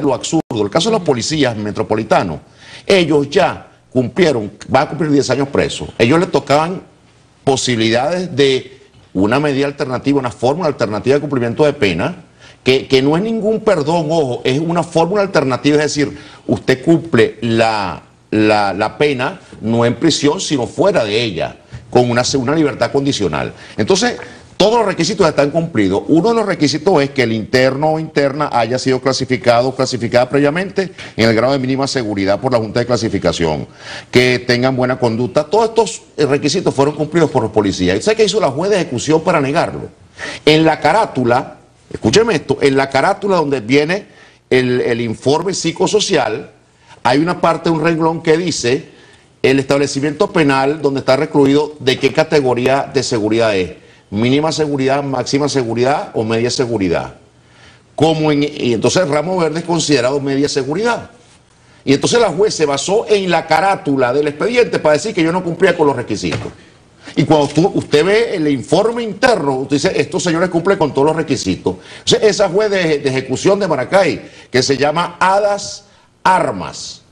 lo absurdo. El caso de los policías metropolitanos, ellos ya cumplieron, van a cumplir 10 años presos. Ellos les tocaban posibilidades de una medida alternativa, una fórmula alternativa de cumplimiento de pena, que, que no es ningún perdón, ojo, es una fórmula alternativa, es decir, usted cumple la, la, la pena no en prisión, sino fuera de ella, con una, una libertad condicional. Entonces, todos los requisitos están cumplidos. Uno de los requisitos es que el interno o interna haya sido clasificado o clasificada previamente en el grado de mínima seguridad por la Junta de Clasificación, que tengan buena conducta. Todos estos eh, requisitos fueron cumplidos por los policías. ¿Y sabe qué hizo la juez de ejecución para negarlo? En la carátula, escúcheme esto, en la carátula donde viene el, informe psicosocial, hay una parte, un renglón que dice el establecimiento penal donde está recluido, de qué categoría de seguridad es mínima seguridad, máxima seguridad o media seguridad. Como en, y entonces Ramos Verde es considerado media seguridad. Y entonces la juez se basó en la carátula del expediente para decir que yo no cumplía con los requisitos. Y cuando usted ve el informe interno, usted dice, estos señores cumplen con todos los requisitos. Entonces, esa juez de, de ejecución de Maracay, que se llama Hadas Armas,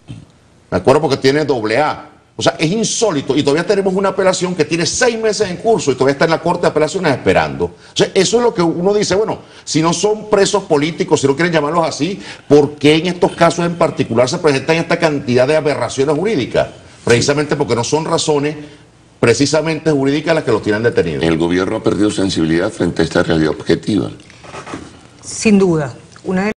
me acuerdo porque tiene doble A, o sea, es insólito y todavía tenemos una apelación que tiene seis meses en curso y todavía está en la Corte de Apelaciones esperando. O sea, eso es lo que uno dice, bueno, si no son presos políticos, si no quieren llamarlos así, ¿por qué en estos casos en particular se presentan esta cantidad de aberraciones jurídicas? Precisamente porque no son razones precisamente jurídicas las que los tienen detenidos. El gobierno ha perdido sensibilidad frente a esta realidad objetiva. Sin duda. Una de